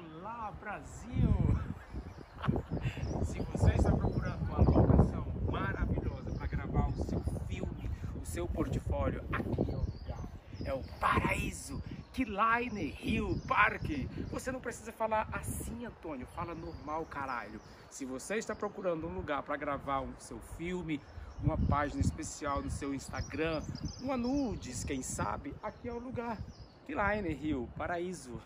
Olá, Brasil! Se você está procurando uma locação maravilhosa para gravar o seu filme, o seu portfólio, aqui é o lugar. É o Paraíso Keyline Rio Park. Você não precisa falar assim, Antônio. Fala normal, caralho. Se você está procurando um lugar para gravar o seu filme, uma página especial no seu Instagram, uma nudes, quem sabe, aqui é o lugar. Keyline Rio, Paraíso.